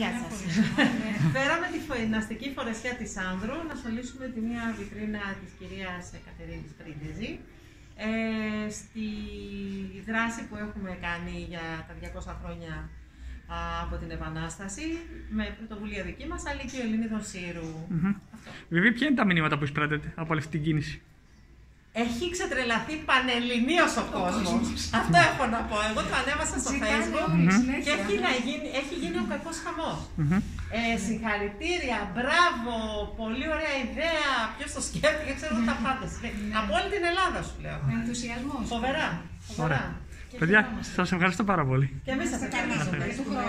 Γεια σας. Φέραμε τη φοιναστική φορεσιά της Άνδρου να σωλήσουμε τη μία βιτρίνα της κυρίας Κατερίνης Πρίντεζη. Ε, στη δράση που έχουμε κάνει για τα 200 χρόνια από την Επανάσταση, με πρωτοβουλία δική μας, αλλά και ο Ελληνίδων Σύρου. Βέβαια, ποια είναι τα μηνύματα που εισπράτετε από αυτή την κίνηση; Έχει ξετρελαθεί πανελληνίως ο κόσμος. Αυτό έχω να πω. Εγώ το ανέβασα στο facebook και έχει, να γίνει, έχει γίνει ο κακός χαμός. Ε, συγχαρητήρια, μπράβο, πολύ ωραία ιδέα. Ποιος το σκέφτηκε, ξέρω τα πάντα. Από όλη την Ελλάδα σου λέω. Ενθουσιασμό. Φοβερά. Φοβερά. Παιδιά, σας ευχαριστώ πάρα πολύ. Και εμείς σας ευχαριστούμε.